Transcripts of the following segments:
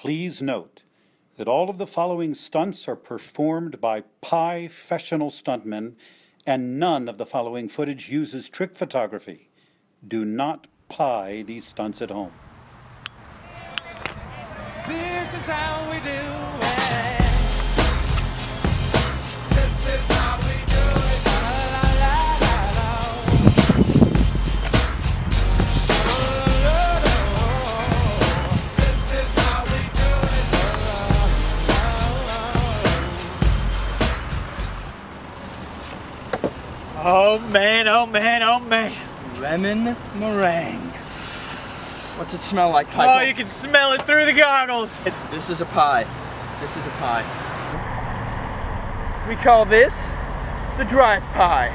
Please note that all of the following stunts are performed by professional stuntmen and none of the following footage uses trick photography. Do not pie these stunts at home. This is how we do Oh man, oh man, oh man. Lemon meringue. What's it smell like, Oh, you can smell it through the goggles. This is a pie. This is a pie. We call this the drive pie.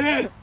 Yeah!